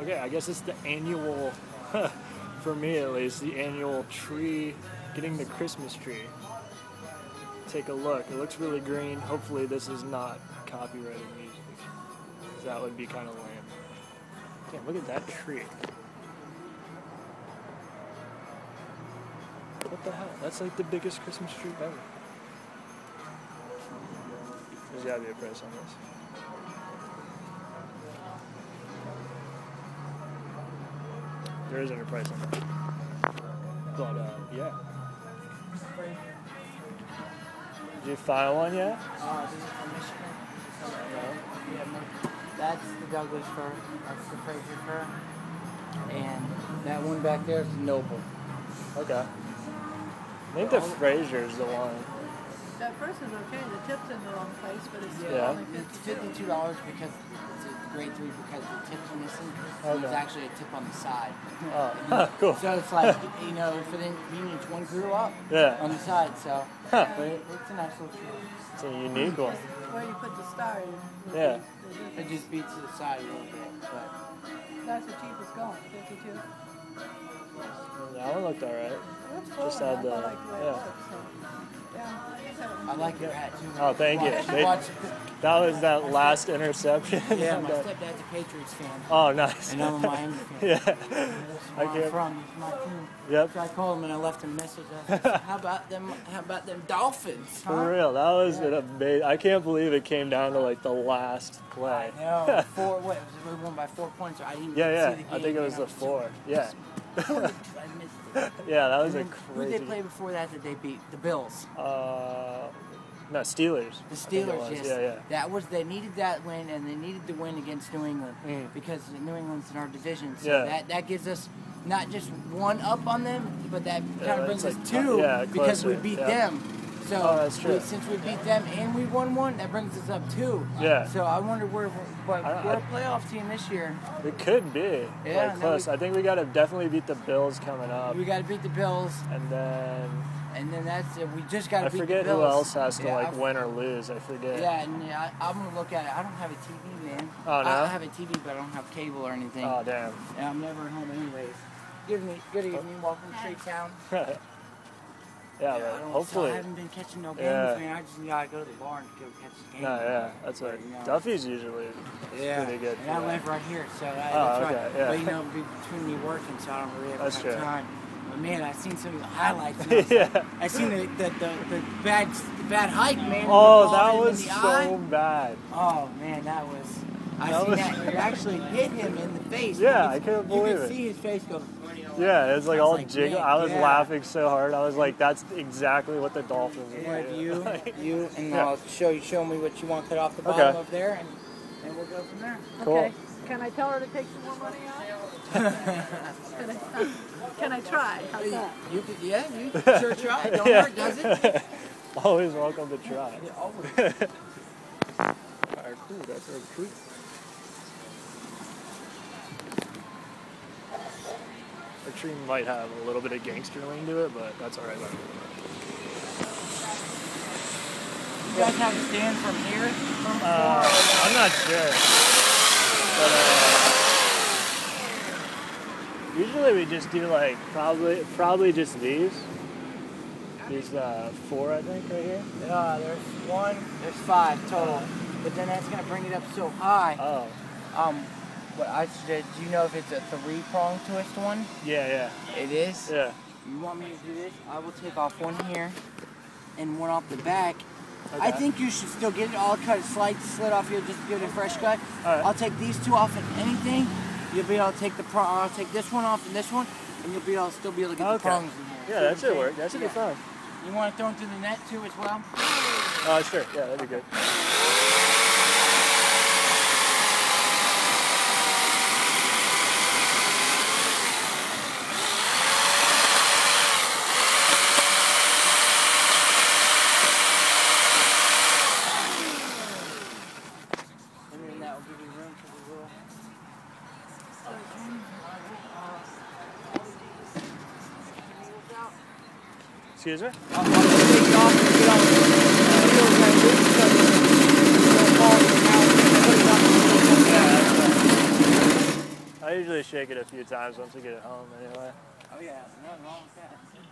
Okay, I guess it's the annual, for me at least, the annual tree, getting the Christmas tree. Take a look. It looks really green. Hopefully, this is not copyrighted music. That would be kind of lame. Damn, look at that tree. What the hell? That's like the biggest Christmas tree ever. There's gotta be a price on this. There isn't a price on that. But uh, yeah. Did you file one yet? Uh, this is from Michigan. No. Yeah, no. That's the Douglas fir. That's the Fraser fir. And that one back there is the Noble. Okay. I think the Fraser is the one. That first is okay, the tip's in the wrong place, but it's Yeah. only It's fifty-two dollars because it's a grade three because the tips are missing. So oh, Okay. There's actually a tip on the side. Oh, cool. So it's like you know, for the inconvenience, one grew up Yeah. on the side. So, Huh. but it, it's a nice little tree. It's a unique one. Where you put the star, you will Yeah. It just beats to the side a little bit, but That's the cheapest going, fifty-two. That one looked alright. Just had the- like the way it yeah. yeah. I like your hat too. Oh, thank you. They- That was that last interception. yeah, my stepdad's a Patriots fan. oh, nice. And I'm a Miami fan. yeah. That's I where I'm from. It's my team. Yep. So I called him and I left him a message. I said, how about them? How about them Dolphins? Huh? For real, that was an amazing. I can't believe it came down to like the last play. I know. Four. What? Was it, we won by four points. Or I didn't Yeah, even yeah. see the game. I think it was the four. Yeah, I missed it. yeah, that was And a then Who did they play before that? That they beat the Bills. Uh, no, Steelers. The I think it Steelers, yes. Yeah, yeah. That was they needed that win, and they needed the win against New England Mm. because New England's in our division. So Yeah. that that gives us not just one up on them, but that Yeah, kind of brings that's us like two yeah, because we beat them. So Oh, that's we- true. since we beat them and we won one, that brings us up two. Yeah. So I wonder where we're, but I- we're I- a playoff team this year. It could be. Yeah, like close. we- I think we got to definitely beat the Bills coming up, We got to beat the Bills, and then and then that's it. We just got to beat the Bills. I forget who else has to Yeah, like win or lose. I forget. Yeah, and I, I'm gonna look at it. I don't have a TV, man. Oh, no? I, I have a TV, but I don't have cable or anything. Oh damn. And I'm never home anyways. Good evening, good evening. Welcome to Straight Town. yeah, I but hopefully. I haven't been catching no games, Yeah. man. I just gotta go to the bar and go catch the game. No, yeah, that's what You know. Duffy's usually Yeah. pretty good. And I live right here, so I, Oh, that's okay, right. yeah. But you know, between me working, so I don't really ever That's have true. time. But man, I've seen some of the highlights. and I was like- yeah. I seen the the, the, the bad the bad hike, man. Oh, that hit him in was so eye. bad. Oh man, that was. I That seen was- that. It actually hit him in the face. Yeah, I couldn't believe it. You could see his face go. Yeah, it was like I was all like, jiggle. I was yeah. laughing so hard. I was like, "That's exactly what the Dolphins are Yeah, doing." you, you, and Yeah. I'll show you, show me what you want cut off the Okay. bottom of there, and, and we'll go from there. Cool. Okay, can I tell her to take some more money out? Can I, can I try? How's that? You could, yeah, you sure try. Don't Yeah. hurt, does it? Always welcome to try. Yeah, always. Alright, cool. That's our treat. Tree might have a little bit of gangster lean to it, but that's alright. You guys have to stand from here. From Uh, I'm not sure. But, uh, usually we just do like probably probably just these. These uh, four, I think, right here. uh, there's one, there's five total, but then that's gonna bring it up so high. Oh, Um, what I do you know if it's a three prong twist one? yeah, yeah, It is. yeah. You want me to do this? I will take off one here and one off the back. Okay. I think you should still get it all cut, slight slit off here, just to give it a fresh cut. Alright. I'll take these two off and anything. You'll be able to take the prong. I'll take this one off and this one, and you'll be able to still be able to get the prongs in here. Yeah, that should work. That should Yeah. be fun. You want to throw them through the net too as well? Oh, sure. Yeah, that'd be good. And then that will give you room for the little. Excuse me. I'll, I'll take off and get all the wheels and loops so that it don't fall in the house and put it up. I usually shake it a few times once I get it home anyway. Oh yeah, nothing wrong with that.